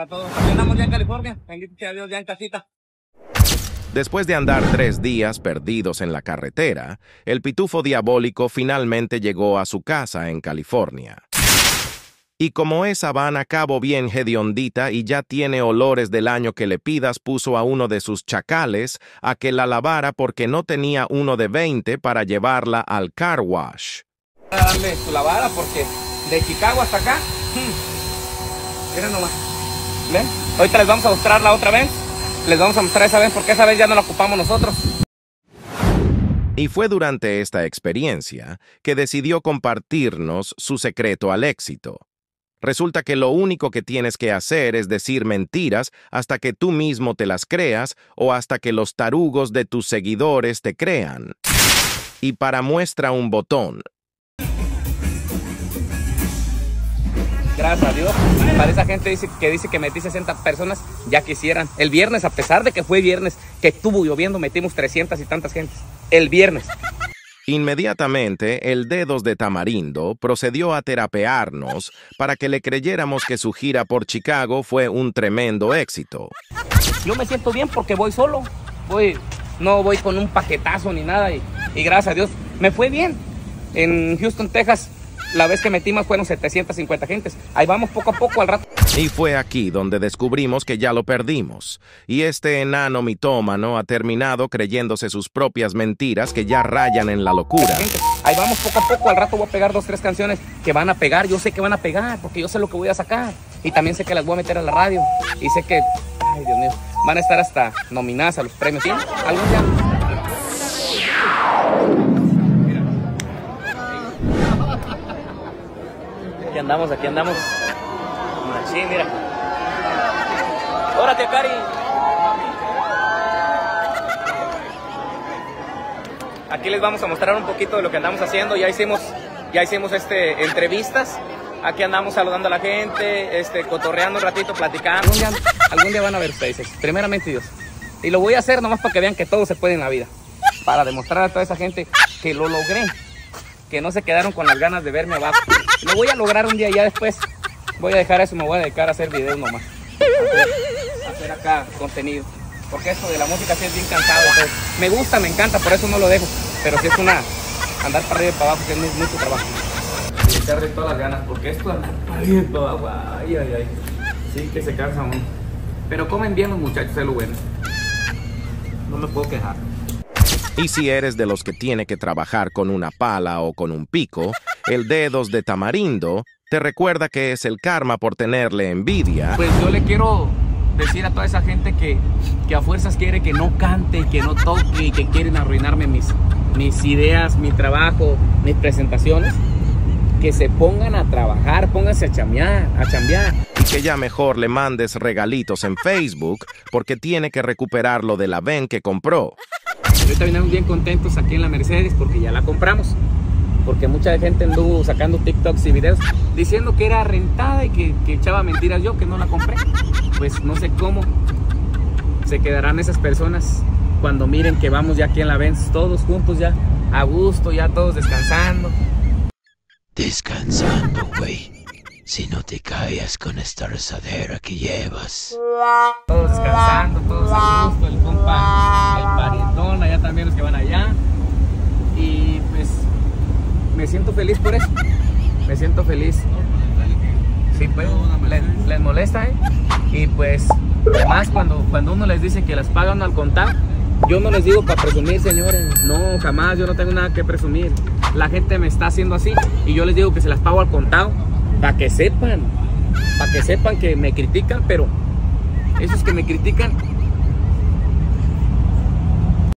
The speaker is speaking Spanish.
Para todos. Andamos ya en California. Bendito sea Dios, ya en casita. Después de andar tres días perdidos en la carretera, el pitufo diabólico finalmente llegó a su casa en California. Y como es Habana Cabo bien hediondita y ya tiene olores del año que le pidas, puso a uno de sus chacales a que la lavara porque no tenía uno de 20 para llevarla al car wash. a darle su lavada porque de Chicago hasta acá. hmm, Miren nomás. Ahorita les vamos a mostrarla otra vez. Les vamos a mostrar esa vez porque esa vez ya no la ocupamos nosotros. Y fue durante esta experiencia que decidió compartirnos su secreto al éxito. Resulta que lo único que tienes que hacer es decir mentiras hasta que tú mismo te las creas o hasta que los tarugos de tus seguidores te crean. Y para muestra un botón, Gracias a Dios. Para esa gente dice, que dice que metí 60 personas, ya quisieran. El viernes, a pesar de que fue viernes, que estuvo lloviendo, metimos 300 y tantas gentes. El viernes. Inmediatamente, el Dedos de Tamarindo procedió a terapearnos para que le creyéramos que su gira por Chicago fue un tremendo éxito. Yo me siento bien porque voy solo. Voy, no voy con un paquetazo ni nada. Y, y gracias a Dios, me fue bien. En Houston, Texas, la vez que metimos fueron 750 gentes. Ahí vamos poco a poco al rato. Y fue aquí donde descubrimos que ya lo perdimos. Y este enano mitómano ha terminado creyéndose sus propias mentiras que ya rayan en la locura. Ahí vamos poco a poco. Al rato voy a pegar dos, tres canciones que van a pegar. Yo sé que van a pegar porque yo sé lo que voy a sacar. Y también sé que las voy a meter a la radio. Y sé que, ay Dios mío, van a estar hasta nominadas a los premios. ¿Sí? Algún día. Aquí andamos, aquí andamos. Sí, mira. Órate, Cari. Aquí les vamos a mostrar un poquito de lo que andamos haciendo. Ya hicimos, ya hicimos este, entrevistas. Aquí andamos saludando a la gente, este, cotorreando un ratito, platicando. Algún día, van a ver ustedes, primeramente Dios. Y lo voy a hacer nomás para que vean que todo se puede en la vida. Para demostrar a toda esa gente que lo logré. Que no se quedaron con las ganas de verme abajo. Lo voy a lograr un día y ya después voy a dejar eso, me voy a dedicar a hacer videos nomás. A hacer, hacer acá contenido. Porque esto de la música sí es bien cansado. entonces, me gusta, me encanta, por eso no lo dejo. Pero sí es una andar para arriba y para abajo, que es mucho trabajo. Y echarle todas las ganas, porque esto andar para arriba y para abajo, ay, ay, ay. Sí que se cansa uno. Pero comen bien los muchachos, es lo bueno. No me puedo quejar. Y si eres de los que tiene que trabajar con una pala o con un pico, el Dedos de Tamarindo te recuerda que es el karma por tenerle envidia Pues yo le quiero decir a toda esa gente que, que a fuerzas quiere que no cante, que no toque y que quieren arruinarme mis, mis ideas, mi trabajo, mis presentaciones, que se pongan a trabajar, pónganse a chambear, a chambear. y que ya mejor le mandes regalitos en Facebook porque tiene que recuperar lo de la VEN que compró. Ahorita vinimos bien contentos aquí en la Mercedes porque ya la compramos. Porque mucha gente anduvo sacando TikToks y videos diciendo que era rentada y que, que echaba mentiras yo, que no la compré. Pues no sé cómo se quedarán esas personas cuando miren que vamos ya aquí en la Benz, todos juntos ya, a gusto, ya todos descansando. Descansando, güey. Si no te callas con esta rezadera que llevas. Todos descansando, todos a gusto, el compa, el parientón, allá también los que van allá. Y pues me siento feliz por eso. Me siento feliz. Sí, pues, les, les molesta, ¿eh? Y pues, además cuando, cuando uno les dice que las paga uno al contar, yo no les digo para presumir, señores. No, jamás, yo no tengo nada que presumir. La gente me está haciendo así y yo les digo que se las pago al contado para que sepan, para que sepan que me critican, pero esos que me critican